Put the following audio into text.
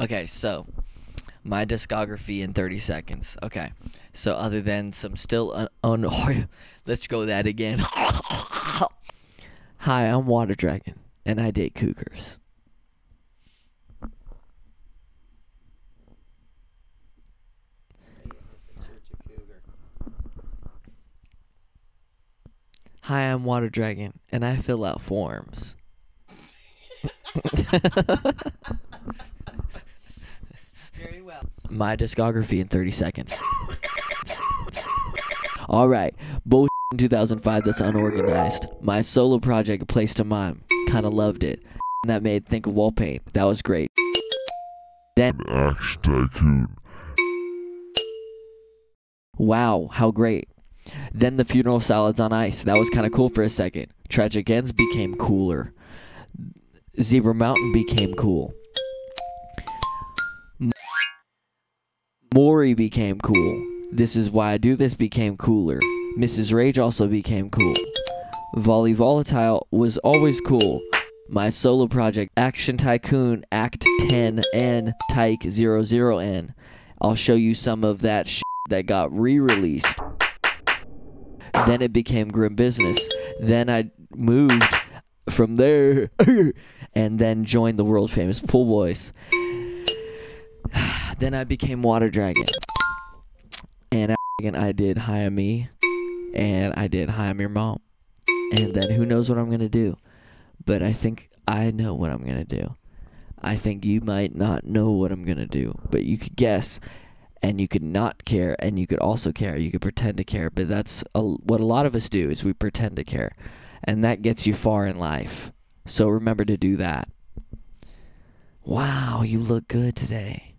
Okay, so my discography in 30 seconds. Okay, so other than some still un, un let's go that again. Hi, I'm Water Dragon, and I date cougars. Hi, I'm Water Dragon, and I fill out forms. Well. My discography in 30 seconds. All right, bullshit in 2005 that's unorganized. My solo project, Place to Mime, kind of loved it. That made Think of Wall Paint. That was great. Then, Action Tycoon. wow, how great. Then the funeral salads on ice. That was kind of cool for a second. Tragic Ends became cooler. Zebra Mountain became cool. Maury became cool. This is why I do this became cooler. Mrs. Rage also became cool. Volly Volatile was always cool. My solo project, Action Tycoon Act 10N Tyc00n. I'll show you some of that sh- that got re released. Then it became Grim Business. Then I moved from there and then joined the world famous Pool Boys. Then I became Water Dragon. And I did Hi I'm Me. And I did Hi I'm Your Mom. And then who knows what I'm going to do. But I think I know what I'm going to do. I think you might not know what I'm going to do, but you could guess and you could not care and you could also care you could pretend to care but that's a, what a lot of us do is we pretend to care and that gets you far in life so remember to do that wow you look good today